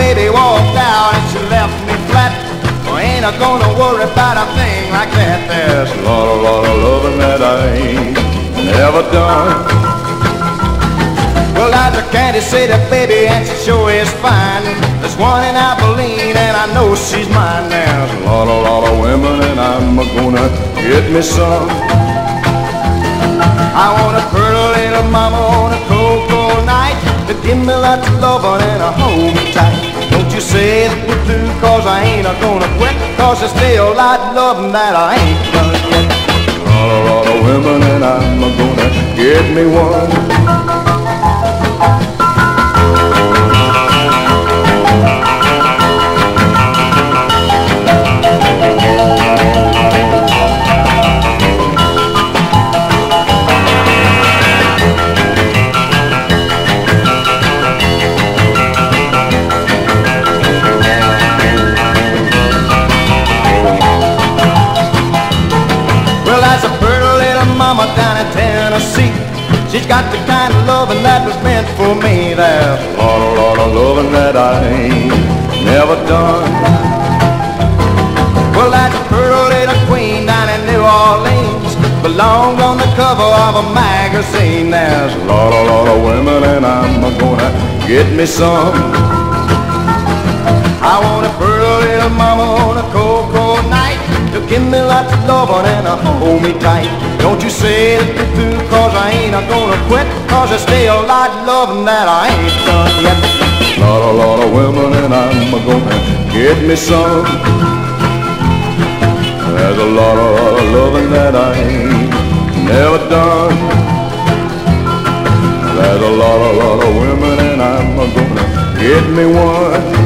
baby walked out and she left me flat. Well, ain't I gonna worry about a thing like that? There's a lot, a lot of loving that I ain't never done. Well, there's a Kansas City baby and she sure is fine. There's one in Abilene and I know she's mine. There's a lot, a lot of women and I'm gonna get me some. I want a pretty little mama on a cold, cold night to give me lots of loving and a hold me tight. Cause I ain't a gonna quit, cause there's still a lot loving that I ain't done yet. A women and I'm gonna get me one. She's got the kind of loving that was meant for me. There's a lot, a lot of loving that I ain't never done. Well, that pretty little queen down in New Orleans belonged on the cover of a magazine. There's a lot, a lot of women, and I'm gonna get me some. I want a pretty little mama on a cold, cold night to give me lots of loving and to hold me tight. Don't you say it too, cause I ain't a gonna quit, cause there's still a lot of loving that I ain't done yet. Lot, a lot of women and I'm a gonna get me some. There's a lot, lot of loving that I ain't never done. There's a lot, a lot of women and I'm a gonna get me one.